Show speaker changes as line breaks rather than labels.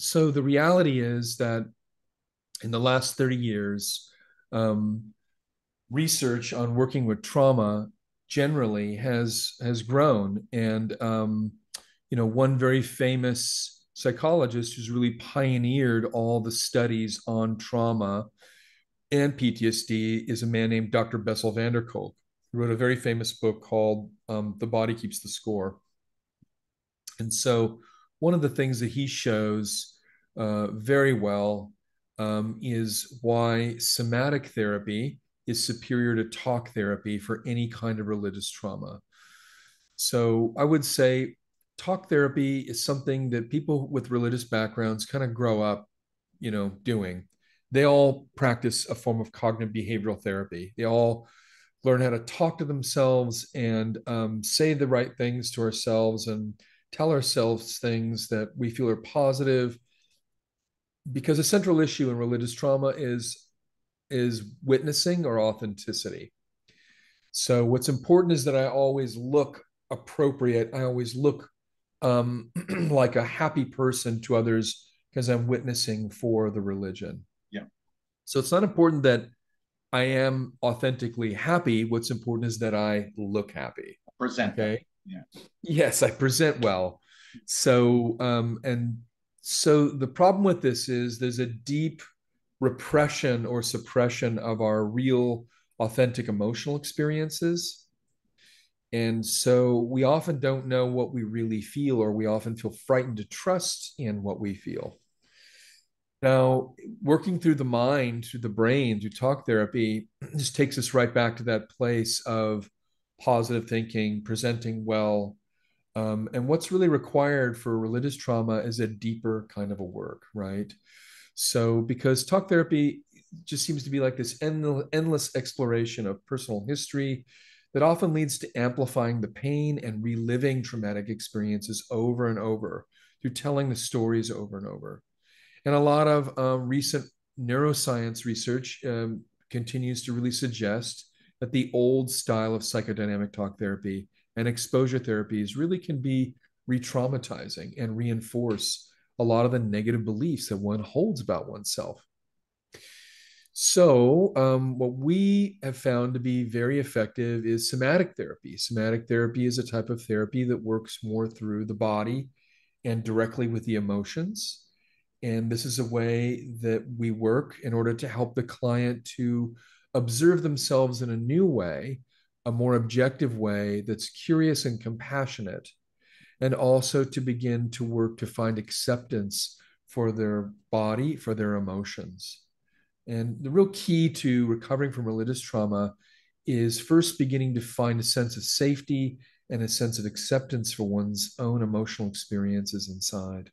so the reality is that in the last 30 years, um, research on working with trauma generally has has grown, and um, you know, one very famous psychologist who's really pioneered all the studies on trauma and PTSD is a man named Dr. Bessel van der Kolk, who wrote a very famous book called um, "The Body Keeps the Score." And so, one of the things that he shows uh, very well um, is why somatic therapy is superior to talk therapy for any kind of religious trauma. So, I would say talk therapy is something that people with religious backgrounds kind of grow up, you know, doing. They all practice a form of cognitive behavioral therapy. They all learn how to talk to themselves and um, say the right things to ourselves and tell ourselves things that we feel are positive. Because a central issue in religious trauma is is witnessing or authenticity. So what's important is that i always look appropriate. I always look um, like a happy person to others because i'm witnessing for the religion.
Yeah.
So it's not important that i am authentically happy. What's important is that i look happy.
Present
okay yes i present well. So um and so the problem with this is there's a deep repression or suppression of our real authentic emotional experiences. And so we often don't know what we really feel or we often feel frightened to trust in what we feel. Now working through the mind through the brain through talk therapy just takes us right back to that place of positive thinking presenting well um, and what's really required for religious trauma is a deeper kind of a work, right? So, because talk therapy just seems to be like this endless exploration of personal history that often leads to amplifying the pain and reliving traumatic experiences over and over through telling the stories over and over. And a lot of um, recent neuroscience research um, continues to really suggest that the old style of psychodynamic talk therapy and exposure therapies really can be re-traumatizing and reinforce a lot of the negative beliefs that one holds about oneself. So, um, what we have found to be very effective is somatic therapy. Somatic therapy is a type of therapy that works more through the body and directly with the emotions. And this is a way that we work in order to help the client to observe themselves in a new way a more objective way that's curious and compassionate, and also to begin to work to find acceptance for their body, for their emotions. And the real key to recovering from religious trauma is first beginning to find a sense of safety and a sense of acceptance for one's own emotional experiences inside.